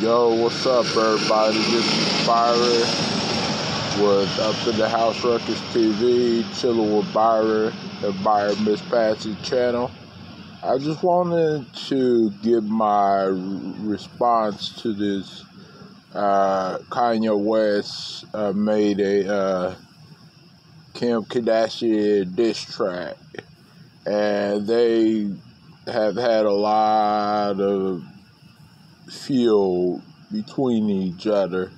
Yo, what's up, everybody? This is Byron with Up in the House Records TV, chilling with Byron and Byron Miss Patsy channel. I just wanted to give my response to this. Uh, Kanye West uh, made a uh, Kim Kardashian diss track, and they have had a lot of feel between each other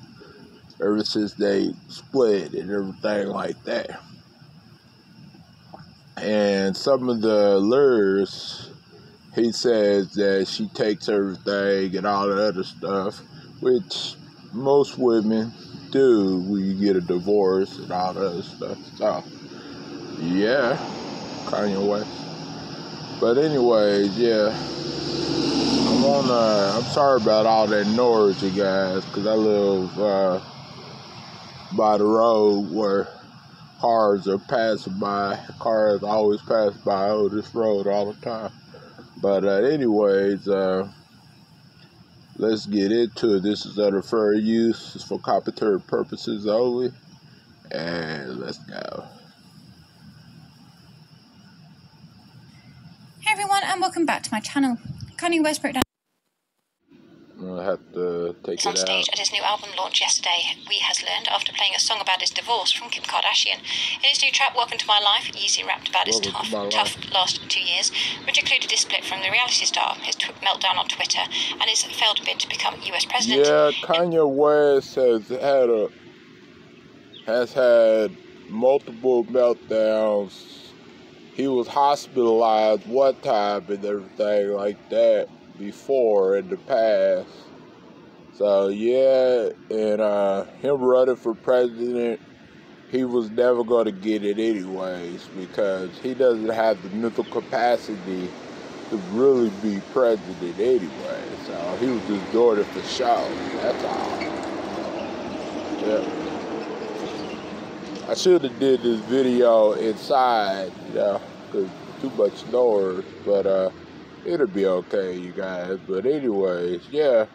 ever since they split and everything like that. And some of the lyrics, he says that she takes everything and all the other stuff, which most women do when you get a divorce and all the other stuff. So, yeah, Kanye West. But anyways, yeah. I'm on. I'm sorry about all that noise, you guys, because I live uh, by the road where cars are passing by. Cars always pass by oh, this road all the time. But uh, anyways, uh, let's get into it. This is under fair use. It's for copyright purposes only. And let's go. Hey everyone, and welcome back to my channel. Kanye West I'll have to take it stage out. at his new album launch yesterday. We has learned after playing a song about his divorce from Kim Kardashian. In his new track, Welcome to My Life, Yeezy rapped about his Welcome tough, to tough last two years, which included his split from the reality star, his tw- meltdown on Twitter, and his failed bid to become US president. Yeah, Kanye West has had a has had multiple meltdowns. He was hospitalized one time and everything like that before in the past. So yeah, and uh, him running for president, he was never going to get it anyways because he doesn't have the mental capacity to really be president anyway. So he was just doing it for show. That's all. Yeah. I should have did this video inside, you know, because too much noise. But uh, it'll be okay, you guys. But anyways, yeah.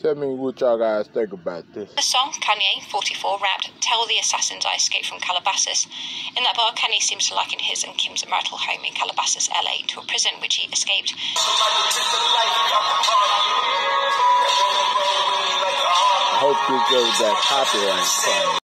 Tell me what y'all guys think about this. The song, Kanye, 44, rapped, Tell the Assassins I Escaped from Calabasas. In that bar, Kanye seems to liken his and Kim's marital home in Calabasas, LA, to a prison which he escaped. I hope this goes that copyright claim.